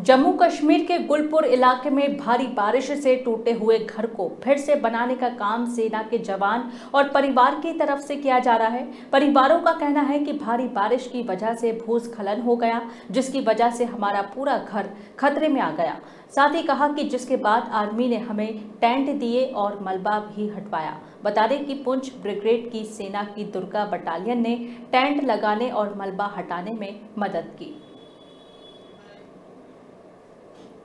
जम्मू कश्मीर के गुलपुर इलाके में भारी बारिश से टूटे हुए घर को फिर से बनाने का काम सेना के जवान और परिवार की तरफ़ से किया जा रहा है। परिवारों का कहना है कि भारी बारिश की वजह से भूस्खलन हो गया, जिसकी वजह से हमारा पूरा घर खतरे में आ गया। साथ ही कहा कि जिसके बाद आर्मी ने हमें टेंट दिए और मलबा भी हटवाया। बता दें कि पुंछ ब्रिगेड की सेना की दुर्गा बटालियन ने टेंट लगाने और मलबा हटाने में मदद की।